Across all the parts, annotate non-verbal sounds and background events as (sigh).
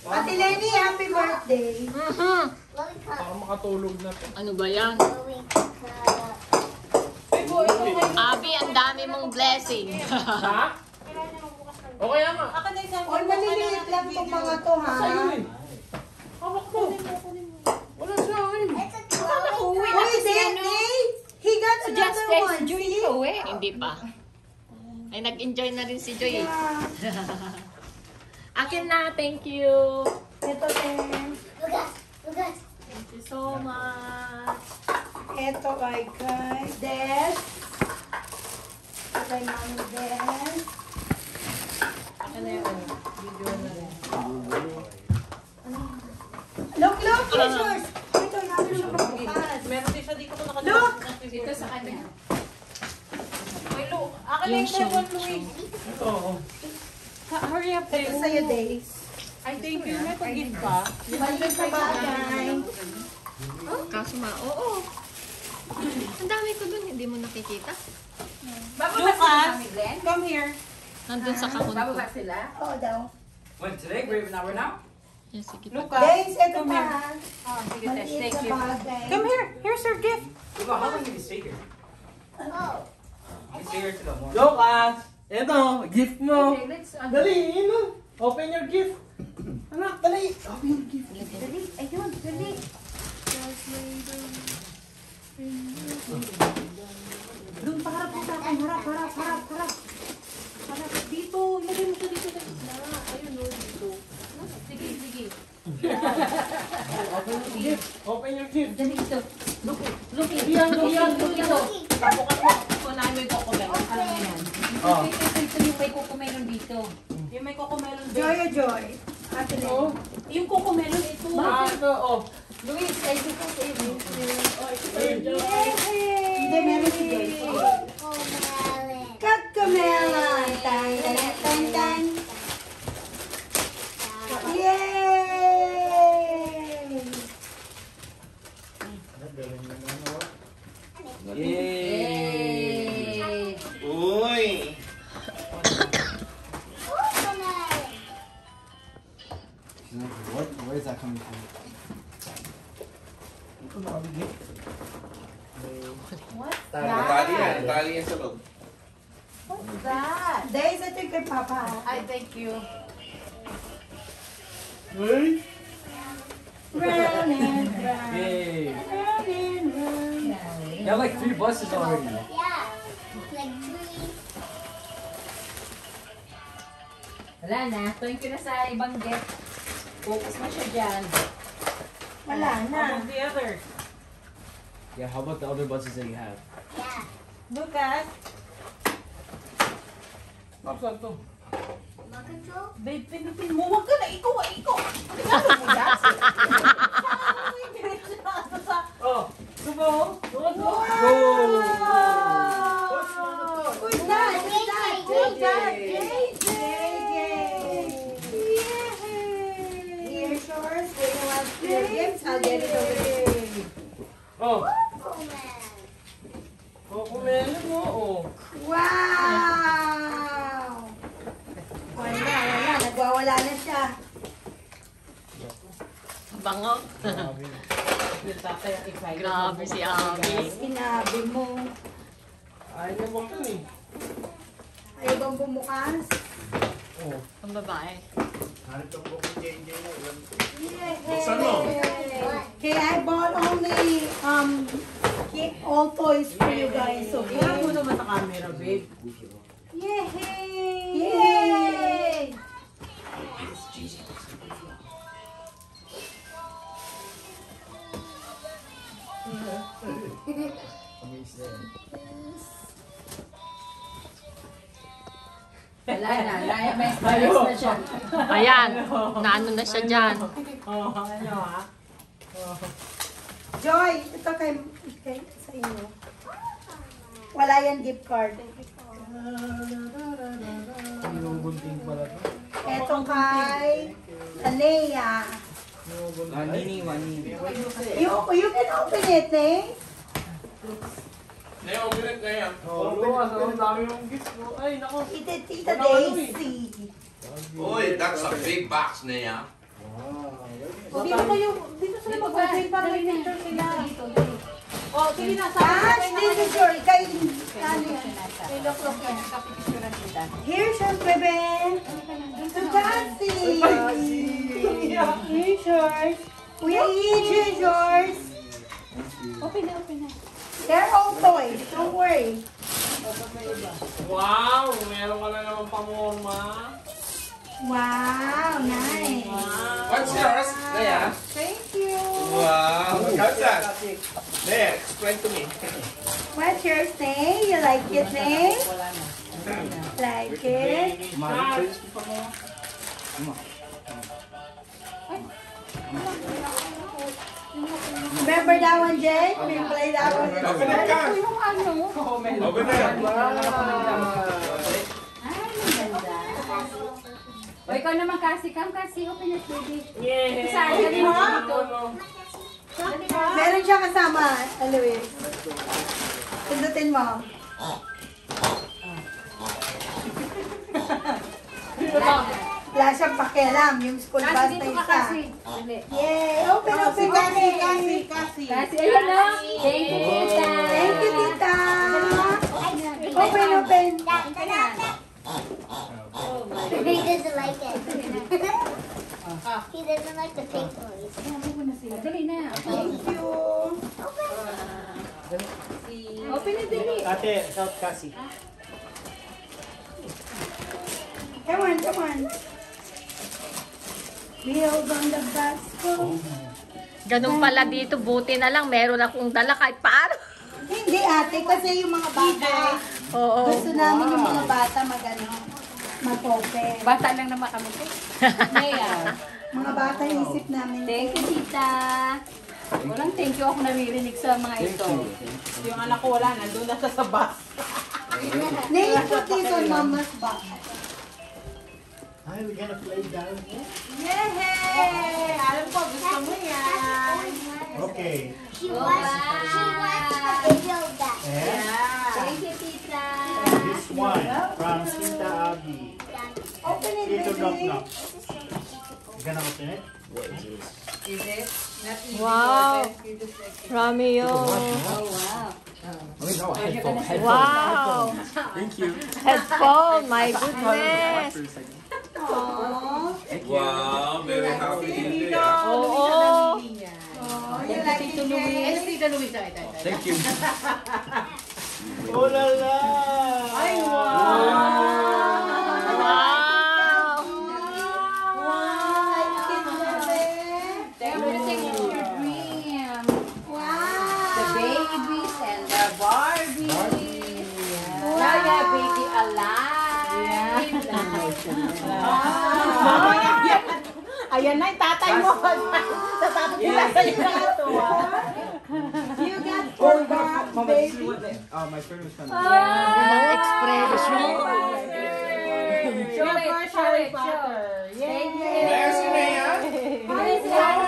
Ate Lenny, happy birthday. Mhm. Para makatulog na to. Ano ba yan? Abi, ang dami mong blessing. Ha? O kaya nga. Ako na isang Oy, maliliit lang tong mga to, ha? Sa'yo eh. Hawak mo. Wala sa akin. Uwi na Uy, kasi ano. He got another one. Joy. Hindi pa. Ay, nag-enjoy na rin si Joy. eh. Yeah. (laughs) Akin na, thank you. Ito din. Thank you so much. Ito kay kay Des. Ito kay Mami Des. Akin na yun. Video na rin. Look, look! Here's yours! Ito, namin na magpapas. Meron din siya dito ko nakalimutan. Look! Ito sa kanya. Ay, look. Akin na yung second, Luis. Ito. oh. Hurry up, Ito sa'yo, Des. Ay, thank you. May pag-gift pa. Maliit na bagay. Kaso ma, oo. Ang dami ko dun, hindi mo nakikita. Lucas, come here. Nandun sa kahon ko. sila? Oo daw. When today, even hour now. Yes, sige. Lucas, Des, ito come pa. here. Oh, sige, Tesh. Maliit Thank na you. bagay. Come here. Here's your gift. Diba, how long did you stay here? You stay here till the morning. Lucas! Ito, gift mo. Okay, let's... Dali, ino. Open your gift. Anak, dali. Open your gift. Dali, ayun, dali. Doon, paharap mo sa akin. Harap, harap, harap, harap. Harap. Dito. Ilagay mo dito sa gitna. Ayun, no, dito. Sige, sige. Open your gift. Open your gift. Dali dito. Look, look, Yan, yan, look dito. Pabukas mo. Kunahin mo yung cocomelon. Alam mo yan. Oh. Ito, ito, ito yung may cocomelon dito. Yung may cocomelon dito. Joy o joy? Oh. Yung cocomelon, ito. Ah, ito, oh. Luis, ay dito sa iyo. Hindi, meron si Joy. Kakamelan! Tan, What? Where is that coming from? Ito nakabigay. Tali yan. Tali yan sa loob. What's that? Days, ito yung kay Papa. Ay, thank you. Hey! Round and round. Yay! Round and round. You have like three buses already. Wala na. Thank you na sa ibang gift. Focus mo siya dyan. Wala na. the other? Yeah, how about the other buses that you have? Lucas, Tapos to. babe, pinutin mo. Huwag ka na. Ikaw, ah, ikaw. Tingnan mo yan. (laughs) Oh. Ito ba, oh? Wow! Who's that? Who's that? Who's that? JJ! Here's yours. Want your gifts? I'll get it there. Oh. Oh, mo, oh. Wow! Wala, wala. Nagwawala na siya. Bango. Grabe. Si Abi. Sinabi mo. Ayaw niya buksan eh. Ayaw bang bumukas? Oh. Ang babae. Hanap ko kung JJ na. Buksan mo. Okay, I bought only um all toys for you guys. So, Tingnan mo naman sa camera, babe. Yay! Yay! Wala na. Laya, na siya. Ayan, naano na siya dyan. Oh, ano ah? Joy, ito kay, kay sa inyo. Wala yan gift card. Yung gunting pala to. Ito kay. Yung gunting. Wanini, wanini. You, you can open it, eh? Na-open it na yan. Oh, Lucas, ang dami mong gift mo. Ay, nako. Tita, ano eh. Daisy. Uy, that's a big box na yan. O, dito kayo, dito sila mag-open para may picture sila. O, sige na, sa Cash, this is your, kay, ano yan? Look-look yan, kapipicturean kita. Here's your bebe. To Cassie. Here's yours. Kuya Ij, here's yours. Open na, open na. They're all toys. Don't worry. Wow! Meron ka na naman pamorma. Wow, nice. What's yours? Leia? Thank you. Wow. How's that? Leia, explain to me. What's yours, Nay? You like it, Nay? Like it? Remember that one, Jay? We played that one. Open it. Yung ano? Open it. O, ikaw naman kasi, come kasi, open it, baby. Yay! Isa, dali mo dito. Meron siya kasama, Luis. Pindutin mo. (laughs) Wala siyang pakialam, yung school bus Kasi na dito ka isa. kasi. Dali. Yay! Open, open, kasi, kasi, kasi. Kasi, ayun na. Thank you, tita. Thank you, tita. Open, open. He doesn't like it. he doesn't like (laughs) the pink toys. Dali na. Thank you. Open na, dali. Ate, South Cassie. Come on, come on. Wheels on the bus go. Ganun pala dito, buti na lang meron akong dala kahit paano. Hindi ate, kasi yung mga bata, Oo. gusto namin yung mga bata magano, mag-open. Bata lang naman kami. Maya. (laughs) Mga bata yung isip namin. Thank you, tita. Walang thank you ako naririnig sa mga ito. Yung anak ko wala, nandun na sa bus. (laughs) Naipot dito on mama's box. Hi, we're gonna play down here. Yay! Alam ko, gusto mo yan. Okay. She watched, she watched the video that. And Thank you, tita. this one from Tita Abby. Open it, Tito Knock. Knock. You gonna open it? Wow. Rami yun. Wait, no, headphone. Headphone. Wow. Thank you. Headphone, my (laughs) goodness. Aww. Wow, very happy hear. Oo. Oh, you like it, Jay? Tita Luisa, ito, ito. Thank you. (laughs) Oh la la! Ay, Wow. Ayan na, yung tatay mo. Sa tatay na ito. You got four bags, baby. Oh, my friend was coming. Walang expression. Show it, show it, show Yay! There's Leia. How is it?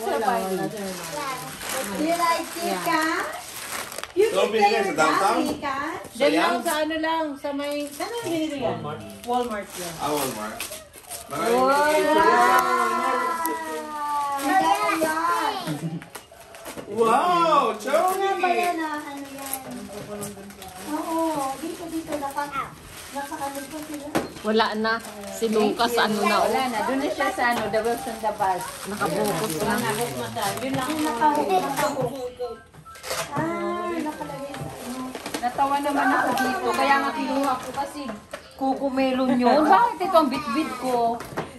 You like it, ka? You can So, play binigay with sa downtown? Daddy, ka? Diyan lang Sayang. sa ano lang, sa may... Saan ang binili yan? Walmart yan. Ah, Walmart. Maraming picture. You got a lot. Wow, Ano ba yan, ah? Ano yan? Oo, dito, dito, naka, naka ko sila. Wala na. Si Lucas, ano na. Wala na, doon na siya sa ano, the wheels on the bus. Nakabukos na. Yun lang. Ah, nakalagay sa ano. Natawa naman ako dito, kaya nga kinuha ko kasi kukumelon yun. Bakit ito ang bit-bit ko?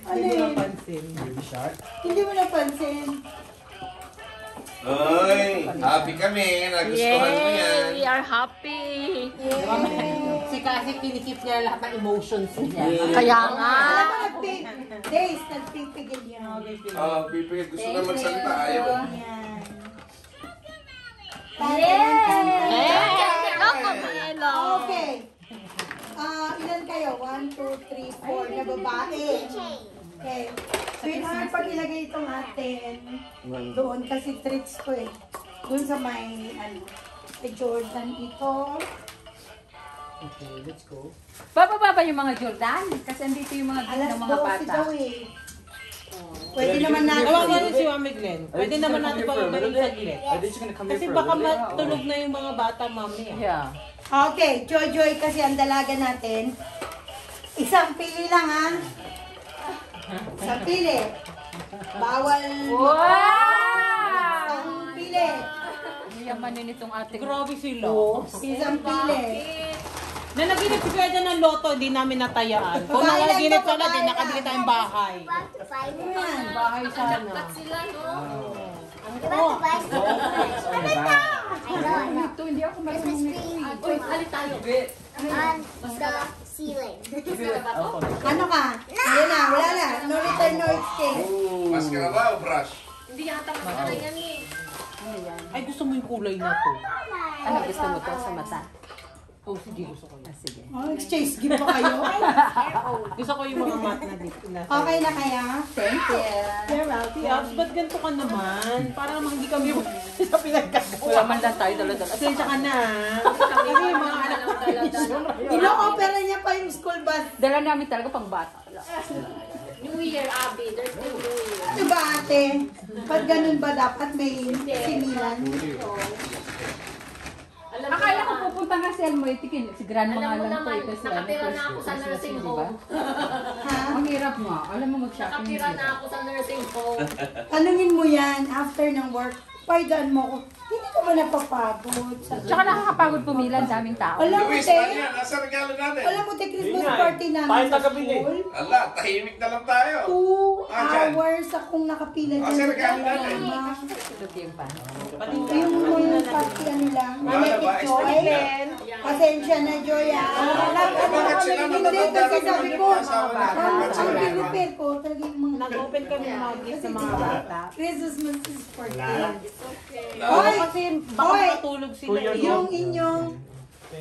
Ano yun? Baby shark. Hindi mo napansin. Ay, happy kami. Nagustuhan mo yan. Yay! We are happy. Si kasi kinikip niya lahat ng emotions niya. Kaya nga. Alam mo, nagpig, days, nagpipigil yan. Ah, pipigil. Gusto na magsalita. Ayaw. Yan. Hey! Kakamelo. Okay. Ah, ilan kayo? One, two, three, four na babae. Okay. Sweetheart, pag ilagay itong atin, doon kasi treats ko eh. Dun sa may, ano, kay Jordan ito. Okay, let's go. Bababa ba yung mga Jordan? Kasi andito yung mga Alas ng mga 12 bata. daw eh. Pwede naman natin. natin si Mami Glenn. Pwede naman natin pababarin sa Glenn. Kasi here for a baka matulog na yung mga bata, Mami. ah. Yeah. Okay, Joy-Joy kasi ang dalaga natin. Isang pili lang ha. Isang pili. Bawal. Wow! Isang pili. Yamanin itong ate ko. Grabe sila. Isang pili. Na naginip si Kuya dyan ng loto, di namin natayaan. Kung Bahay lang naginip to, sana, di bahay nakabili tayong bahay. Bahay sana. Tat sila, no? I know, I know. Ito, hindi ako marunong tree Uy, halit tayo. on the ceiling. Ano ka? Ayun na, wala na. No return, no exchange. Mas ka na ba o brush? Hindi yata masakay yan eh. Ay, gusto mo yung kulay na to. Ano gusto mo to sa mata? Oh, sige, gusto ko yun. Ah, sige. (laughs) Oh, exchange gift pa kayo. Gusto ko yung mga mat na dito. (laughs) Okay na kaya? Thank you. You're welcome. Abs, ba't ganito ka naman? Para namang hindi kami (laughs) sa pinagkagawa. Wala man lang tayo dala-dala. Pasensya ka na. Kasi yung mga anak ko Ino-opera niya pa yung school bus. Dala namin talaga pang bata. New Year, Abby. There's no New Year. Ano ba ate? Pag ganun ba dapat may mo Akala ko na, pupunta nga si Elmo Itikin. Si grandma alam nga mo lang to naman, eh. Kasi nakatira ano, na ako sa nursing yun, di ba? home. (laughs) Ha? Ang hirap nga. Alam mo mag-shopping. Nakatira na ako sa nursing home. (laughs) Tanungin mo yan after ng work. Paidaan mo ko. Hindi ka ba napapagod? Sa- Tsaka nakakapagod pumila, ang daming tao. Alam mo, Luis, te, paano yan? Nasa regalo natin? alam mo, te, Christmas eh. party namin Tayo sa tagabili. school. Ala, tahimik na lang tayo. Two Ah, dyan. hours akong nakapila Ah, dyan. sir, sa regalo natin. Alabama. Ito yung pan. Yung mga party ano lang. Wala Make ba? joy. Pasensya na, Joy. ah. Bakit sila Hindi kasi dami sabi ko, asawa na? ang Bakit sila? ang pinipil ko, talaga yung mga Nag-open kami ng mga gifts sa mga bata. Christmas is for kids. Hoy! Kasi baka Hoy! matulog sila. eh. Yung inyong,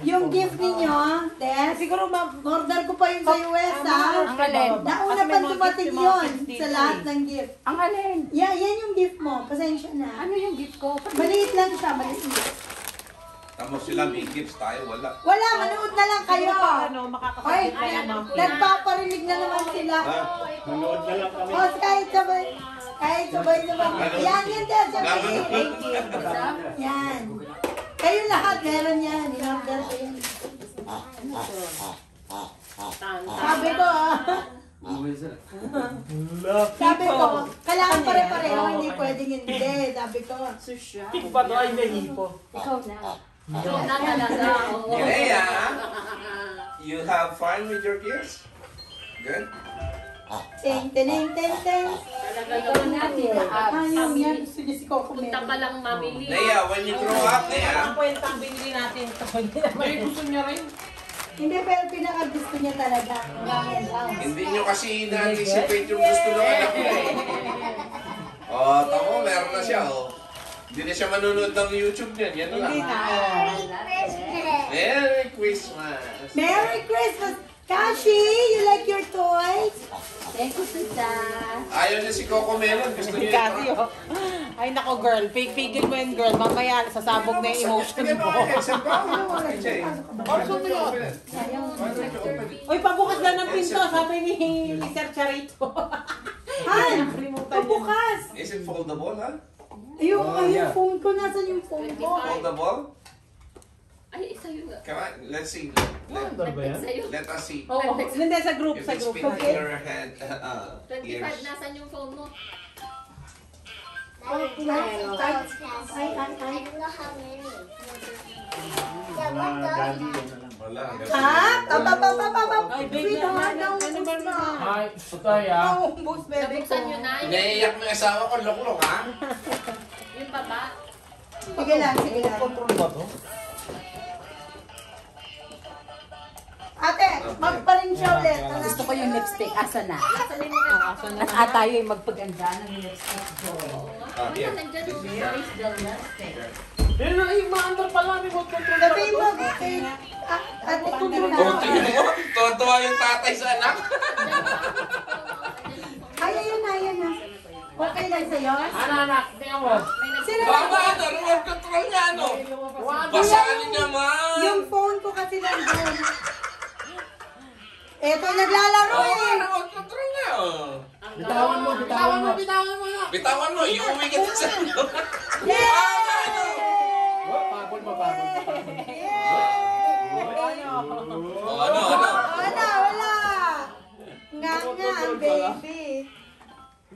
yung gift ninyo, Des, Siguro ma... order ko pa yun sa US, ha? Ang alin? Nauna pa dumating yung yun sa lahat eh. ng gift. Ang alin? Yeah, yan yung gift mo. Pasensya na. Ano yung gift ko? Maliit lang siya, maliit. Tamo sila, may gifts tayo, wala. Wala, manood na lang kayo. Siguro pa, ano, Ay, makakasabit na yung mga nagpaparinig na naman sila. Ha? Manood na lang kami. O, kahit sabay, kahit sabay sabay. Yan, yan, Des. Sabay. Thank you. Yan. Kayo lahat, meron yan. In-order ko yan. Sabi ko, ah. Sabi ko, kailangan pare-pareho, hindi pwedeng hindi. Sabi ko. Iba to ay nahipo. Ikaw na. Ito na talaga. oo. Kinea, you have fun with your gifts? Good? Ting, ting, ting, ting. Talaga naman. Abs. Ayaw niya, si Coco Punta pa lang mamili. Nea, when you grow up, Ang Nea, kwentang binili natin ito. Naman gusto niya rin. Hindi, pero pinaka-gusto niya talaga. Hindi nyo kasi na-anticipate yung gusto ng anak mo. eh. (laughs) Oh, tamo, meron na siya, oh. Hindi na siya manonood ng YouTube niyan, yan na lang. Hindi na. Christmas. Merry Christmas! Merry Christmas! Kashi, you like your toys? Thank you, tita. Ayaw niya si Coco Melon, gusto niya Kasi oh. Ay nako girl, Pig- pigil mo yan girl. Mamaya sasabog na yung emotion mo. it? (laughs) Uy, pabukas lang ng pinto, sabi ni Sir Charito. Han, pabukas! Is it foldable, ha? Yung, Oh, yung yeah. phone ko, nasan yung phone ko? Foldable? Ay, isa yun. Come on, let's see. Let, let us see. Oo, hindi sa group, If sa it's group. fit in your hand, uh, 25, ears. nasan yung phone mo? Ay, ay, ay. I don't know how many. Yeah, Mga what daddy does ko na lang. Wala. Ha? Babe, Sweetheart, ano- na. Ay, patay ah. Naubos, baby ko. Nabuksan nyo na. Yung, Naiiyak ng asawa ko, lok-lok, ha? (laughs) baba. Sige lang, sige lang. Control ba to? Ate, magparing siya ulit. Ano? Gusto ko yung lipstick. Asa na? Na At at tayo yung magpaganda ng lipstick. Ah, Wala, here. nandyan yung Where's the lipstick? Yun na, yung mga under pala, may remote control. Sabihin mo, okay. Ah, Ate, control na. Mo. Tuwa-tuwa yung tatay sa anak. Ay, ayun na, ayun na. Okay lang sa'yo? Ano, anak, tingnan mo. Baba, ano? Remote control niya, ano? Basaan naman! Yung phone ko kasi nandun. Eto, naglalaro Oo, eh. remote control niya, oh. Bitawan mo, bitawan mo. bitawan mo na. Bitawan mo, iuwi kita sa ano. Yay! Oh, pagod pa, pagod pa, pagod. Oh, ano, ano? Wala, wala. Nga nga, baby.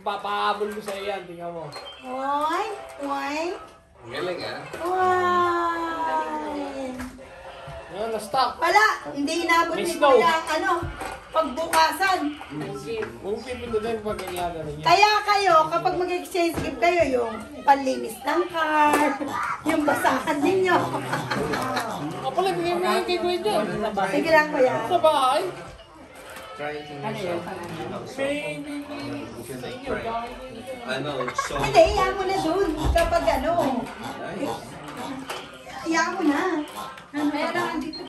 Papahabol mo sa iyan, tingnan mo. Oy, oy, Ang Galing, ah. oy. Ano, na-stop. Wala, hindi inabot ni snow. Kuya, ano, pagbukasan. Kung pipindutin pag ganyan niya. Kaya kayo, kapag mag-exchange gift kayo, yung panlinis ng car, yung basahan ninyo. Ako pala, bigyan mo yung kay Kuya dyan. Sige lang, Kuya. Sa bahay. Trying to May, may, may, sa inyo. ka- Ano, so... Hindi, iyan mo na dun. Kapag ano, Nice. iyan mo na. Ano, kailangan dito